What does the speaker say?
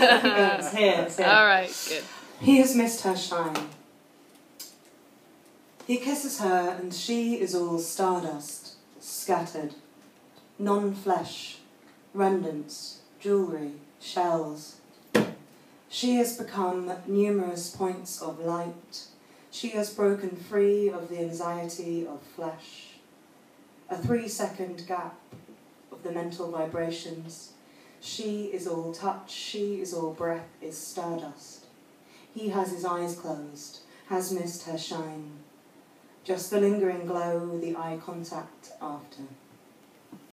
it's here, it's here. All right, good. He has missed her shine. He kisses her, and she is all stardust, scattered. Non flesh, remnants, jewellery, shells. She has become numerous points of light. She has broken free of the anxiety of flesh. A three second gap of the mental vibrations. She is all touch, she is all breath, is stardust. He has his eyes closed, has missed her shine. Just the lingering glow, the eye contact after.